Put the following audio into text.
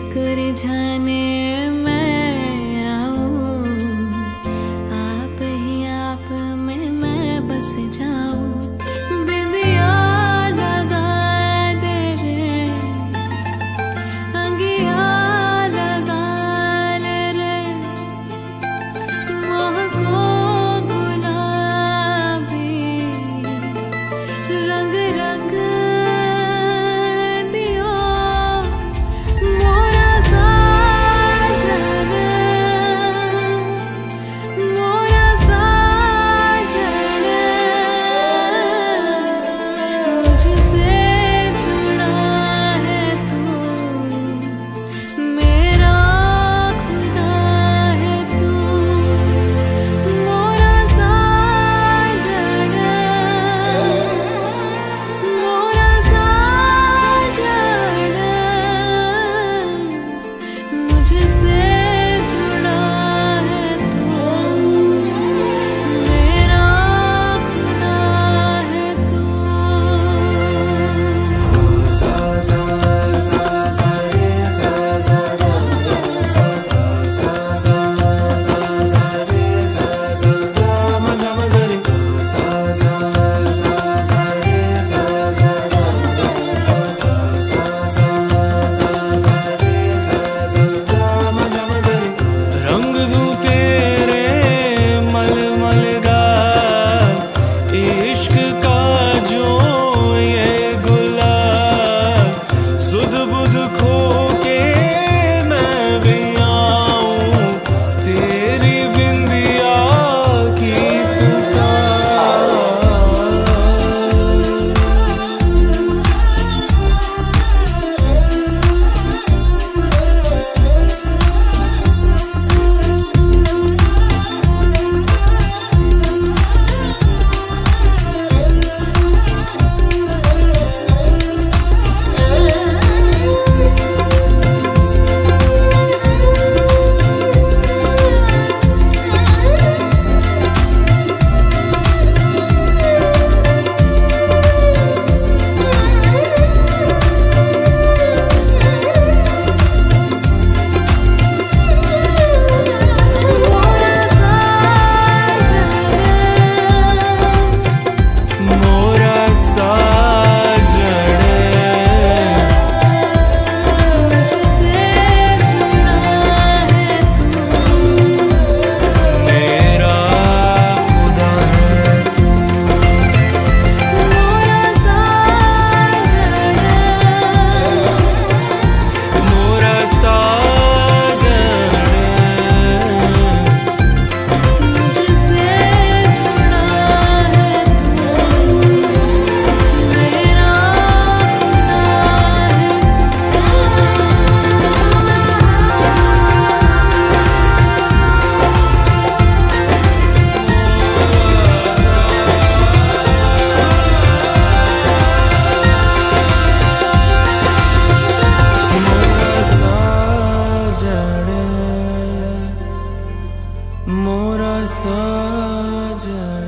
कर जाने the cold. मोरा साजा